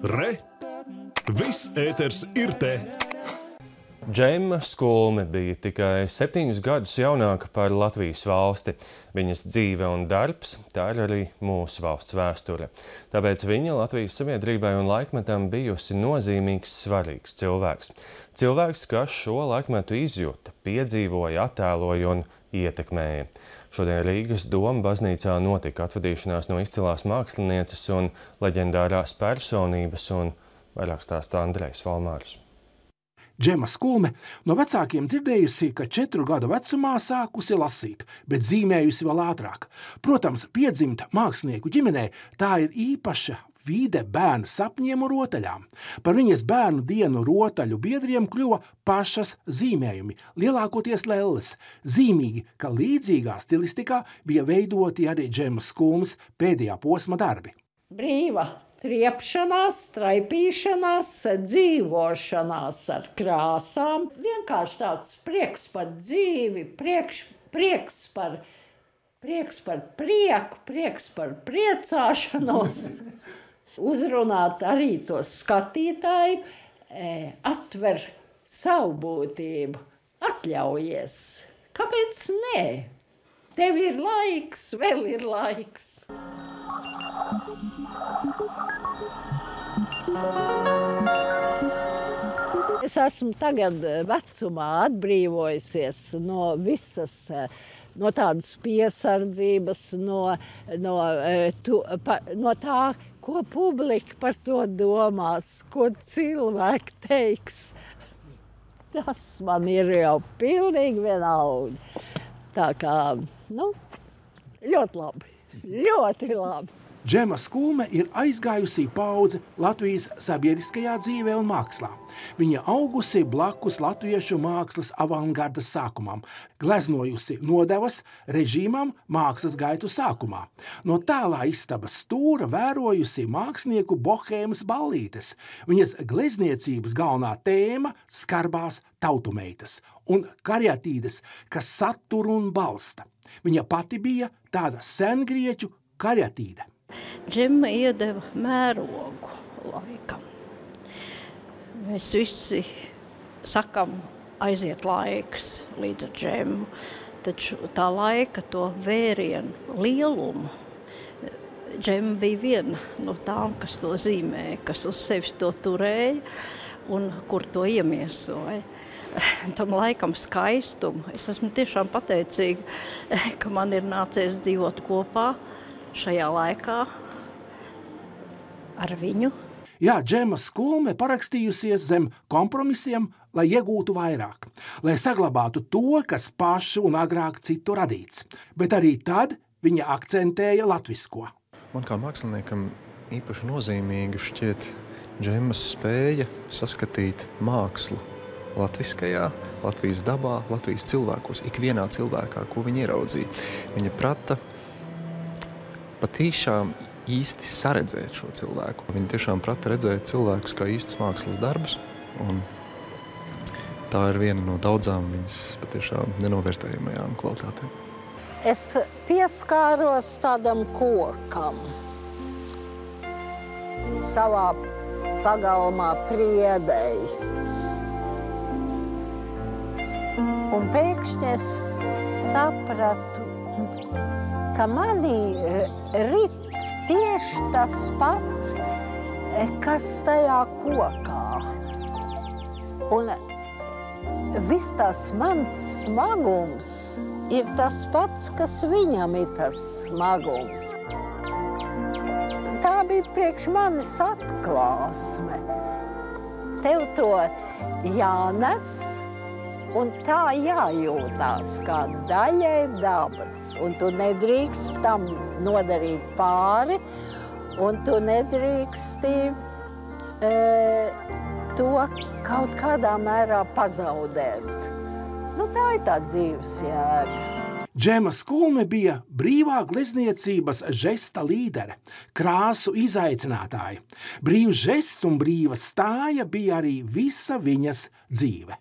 Re! Viss ēters ir te! Džemma Skulme bija tikai septiņus gadus jaunāka par Latvijas valsti. Viņas dzīve un darbs – tā ir arī mūsu valsts vēsture. Tāpēc viņa Latvijas sabiedrībai un laikmetam bijusi nozīmīgs, svarīgs cilvēks. Cilvēks, kas šo laikmetu izjuta, piedzīvoja, attēloja un ietekmēja. Šodien Rīgas Doma baznīcā notika atvadīšanās no izcilās mākslinieces un leģendārās personības un vairāk stāsta Andrejs Valmārs. Džema Skulme no vecākiem dzirdējusi, ka četru gadu vecumā sākusi lasīt, bet zīmējusi vēl ātrāk. Protams, piedzimt mākslinieku ģimenē tā ir īpaša vide bērnu sapņiem un rotaļām. Par viņas bērnu dienu rotaļu biedriem kļuva pašas zīmējumi, lielākoties lelles. Zīmīgi, ka līdzīgā stilistikā bija veidoti arī Džemas Skulmes pēdējā posma darbi. Brīva triepšanās, traipīšanās, dzīvošanās ar krāsām. Vienkārši tāds prieks par dzīvi, priekš, prieks par prieks par prieku, prieks par priecāšanos. Uzrunāt arī to skatītāju, e, atver savu būtību, atļaujies. Kāpēc nē? Tev ir laiks, vēl ir laiks. Es esmu tagad eh, vecumā atbrīvojusies no visas, eh, no tādas piesardzības, no, no, tu, pa, no tā, ko publika par to domās, ko cilvēki teiks. Tas man ir jau pilnīgi vienalga. Tā kā, nu, ļoti labi, ļoti labi. Džema Skulme ir aizgājusī paudze Latvijas sabiedriskajā dzīvē un mākslā. Viņa augusi blakus latviešu mākslas avangardas sākumam, gleznojusi nodevas režīmam mākslas gaitu sākumā. No tālā istabas stūra vērojusi mākslinieku bohēmas ballītes. Viņas glezniecības galvenā tēma – skarbās tautumeitas un karjatīdes, kas satur un balsta. Viņa pati bija tāda sengrieķu karjatīde. Džemma iedeva mērogu laikam. Mēs visi sakam, aiziet laiks līdz ar džemu, taču tā laika to vērienu lielumu Džema bija viena no tām, kas to zīmēja, kas uz sevis to turēja un kur to iemiesoja. Tam laikam skaistumu. Es esmu tiešām pateicīga, ka man ir nācies dzīvot kopā šajā laikā ar viņu. Jā, Džema Skulme parakstījusies zem kompromisiem, lai iegūtu vairāk, lai saglabātu to, kas pašu un agrāk citu radīts. Bet arī tad viņa akcentēja latvisko. Man kā māksliniekam īpaši nozīmīga šķiet Džemas spēja saskatīt mākslu latviskajā, Latvijas dabā, Latvijas cilvēkos, ikvienā cilvēkā, ko viņa ieraudzīja. Viņa prata patīšām īsti saredzēt šo cilvēku. Viņi tiešām prata redzēt cilvēkus kā īstus mākslas darbus, tā ir viena no daudzām viņas patiešām nenovērtējamajām kvalitātēm. Es pieskāros tādam kokam savā pagalmā priedēji. Un pēkšņi es sapratu, ka manī rit tieši tas pats, kas tajā kokā. Un viss tas mans smagums ir tas pats, kas viņam ir tas smagums. Tā bija priekš manis atklāsme. Tev to jānes, Un tā jājūtās kā daļai dabas, un tu nedrīkst tam nodarīt pāri, un tu nedrīksti e, to kaut kādā mērā pazaudēt. Nu, tā ir tā dzīves jēga. Džema Skulme bija brīvā glezniecības žesta līdere, krāsu izaicinātāja. Brīvs žests un brīva stāja bija arī visa viņas dzīve.